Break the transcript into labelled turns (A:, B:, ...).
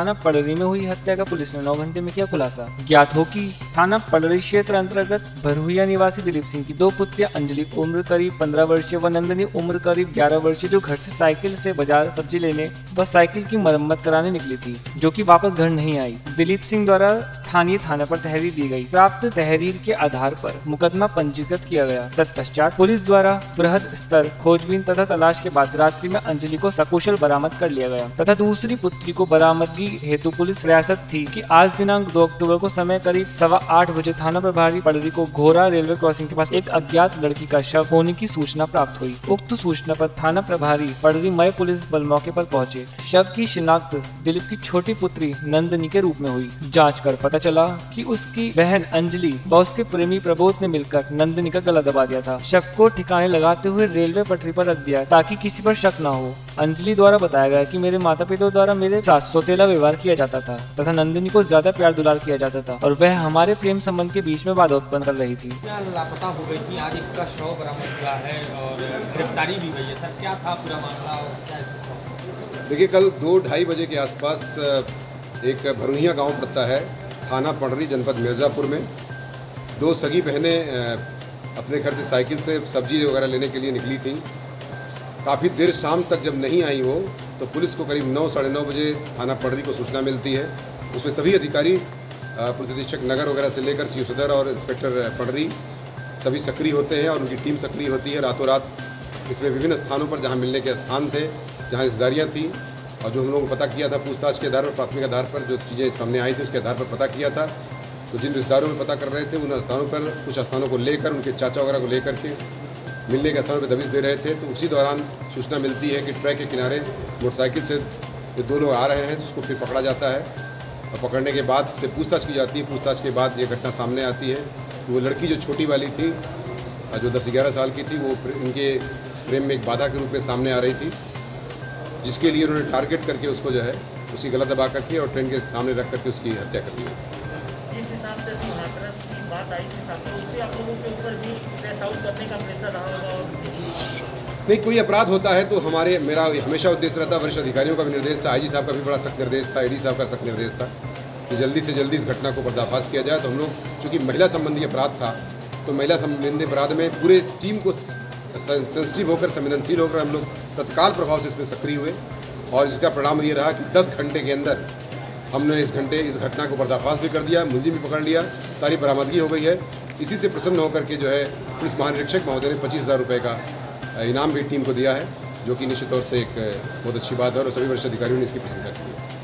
A: थाना पड़री में हुई हत्या का पुलिस ने नौ घंटे में किया खुलासा। ज्ञात हो कि थाना पड़री क्षेत्र अंतर्गत भरहुया निवासी दिलीप सिंह की दो पुत्रियाँ अंजलि उम्र करीब पंद्रह वर्षीय व नंदनी उम्र करीब ग्यारह वर्षीय, जो घर से साइकिल से बाज़ार सब्ज़ी लेने व साइकिल की मरम्मत कराने निकली थी, जो की वापस घर नहीं आई। दिलीप सिंह द्वारा स्थानीय थाना पर तहरीर दी गई। प्राप्त तहरीर के आधार पर मुकदमा पंजीकृत किया गया। तत्पश्चात पुलिस द्वारा बृहद स्तर, खोजबीन तथा तलाश के बाद रात्रि में अंजलि को सकुशल बरामद कर लिया गया तथा दूसरी पुत्री को बरामदगी हेतु पुलिस रियासत थी कि आज दिनांक 2 अक्टूबर को समय करीब सवा आठ बजे थाना प्रभारी पड़री को घोरा रेलवे क्रॉसिंग के पास एक अज्ञात लड़की का शव होने की सूचना प्राप्त हुई। उक्त सूचना पर थाना प्रभारी पड़री मय पुलिस बल मौके पर पहुँचे। शव की शिनाख्त दिलीप की छोटी पुत्री नंदनी के रूप में हुई। जाँच कर पता चला की उसकी बहन अंजलि व उसके प्रेमी प्रबोध ने मिलकर नंदनी का गला दबा दिया था। शव को ठिकाने लगाते हुए रेलवे पटरी पर रख दिया ताकि किसी पर शक न हो। अंजलि द्वारा बताया गया कि मेरे माता पिता द्वारा मेरे साथ सोतेला व्यवहार किया जाता था तथा नंदिनी को ज़्यादा प्यार दुलार किया जाता था और वह हमारे प्रेम संबंध के बीच में बाधा उत्पन्न कर रही थी।
B: लापता हो गई थी? आज इसका शव बरामद हुआ है और गिरफ्तारी भी हुई है। सर क्या था पूरा मामला
C: देखिए कल दो ढाई बजे के आसपास एक भरुहिया गाँव पड़ता है थाना पड़री जनपद मिर्ज़ापुर में। दो सगी बहनें अपने घर से साइकिल से सब्ज़ी वगैरह लेने के लिए निकली थी। काफ़ी देर शाम तक जब नहीं आई वो तो पुलिस को करीब नौ, साढ़े नौ बजे थाना पड़री को सूचना मिलती है। उसमें सभी अधिकारी पुलिस अधीक्षक नगर वगैरह से लेकर सी सदर और इंस्पेक्टर पड़री सभी सक्रिय होते हैं और उनकी टीम सक्रिय होती है। रातों रात इसमें विभिन्न स्थानों पर जहाँ मिलने के स्थान थे, जहाँ रिश्तेदारियाँ थी और जो हम लोगों को पता किया था पूछताछ के आधार पर, प्राथमिक आधार पर जो चीज़ें सामने आई थी, उसके आधार पर पता किया था। तो जिन रिश्तेदारों में पता कर रहे थे, उन स्थानों पर, कुछ स्थानों को लेकर, उनके चाचा वगैरह को लेकर के मिलने के स्थानों पर दबिश दे रहे थे तो उसी दौरान सूचना मिलती है कि ट्रैक के किनारे मोटरसाइकिल से जो दो लोग आ रहे हैं तो उसको फिर पकड़ा जाता है। और पकड़ने के बाद से पूछताछ की जाती है। पूछताछ के बाद ये घटना सामने आती है कि वो लड़की जो छोटी वाली थी जो दस ग्यारह साल की थी, वो इनके प्रेम में एक बाधा के रूप में सामने आ रही थी, जिसके लिए उन्होंने टारगेट करके उसको जो है उसकी गलत दबा करके और ट्रेन के सामने रख करके उसकी हत्या कर दी। नहीं, कोई अपराध होता है तो हमारे, मेरा हमेशा उद्देश्य रहता वरिष्ठ अधिकारियों का भी निर्देश था आई साहब का भी बड़ा सख्त निर्देश था एडी साहब का सख्त निर्देश था कि जल्दी से जल्दी इस घटना को पर्दाफाश किया जाए। तो हम लोग, चूँकि महिला संबंधी अपराध था तो महिला संबंधी अपराध में पूरे टीम को सेंसिटिव होकर, संवेदनशील होकर हम लोग तत्काल प्रभाव से इसमें सक्रिय हुए। और इसका परिणाम ये रहा कि 10 घंटे के अंदर हमने इस घंटे, इस घटना को पर्दाफाश भी कर दिया, मुंजी भी पकड़ लिया, सारी बरामदगी हो गई है। इसी से प्रसन्न होकर के जो है, पुलिस महानिरीक्षक महोदय ने पच्चीस हज़ार रुपये का इनाम भी टीम को दिया है, जो कि निश्चित तौर से एक, बहुत अच्छी बात है और सभी वरिष्ठ अधिकारियों ने इसकी प्रशंसा की है।